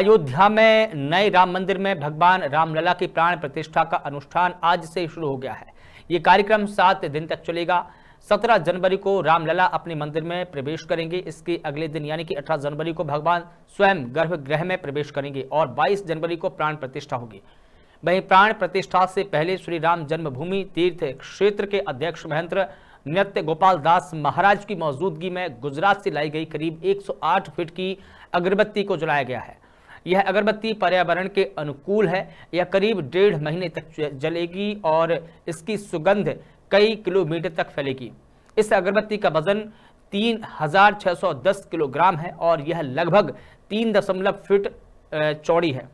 अयोध्या में नए राम मंदिर में भगवान रामलला की प्राण प्रतिष्ठा का अनुष्ठान आज से शुरू हो गया है। ये कार्यक्रम सात दिन तक चलेगा। 17 जनवरी को रामलला अपने मंदिर में प्रवेश करेंगे। इसके अगले दिन यानी कि 18 जनवरी को भगवान स्वयं गर्भगृह में प्रवेश करेंगे और 22 जनवरी को प्राण प्रतिष्ठा होगी। वहीं प्राण प्रतिष्ठा से पहले श्री राम जन्मभूमि तीर्थ क्षेत्र के अध्यक्ष महंत्र नृत्य गोपाल दास महाराज की मौजूदगी में गुजरात से लाई गई करीब 108 फीट की अगरबत्ती को जलाया गया है। यह अगरबत्ती पर्यावरण के अनुकूल है। यह करीब डेढ़ महीने तक जलेगी और इसकी सुगंध कई किलोमीटर तक फैलेगी। इस अगरबत्ती का वज़न तीन हज़ार छह सौ दस किलोग्राम है और यह लगभग तीन दशमलव फिट चौड़ी है।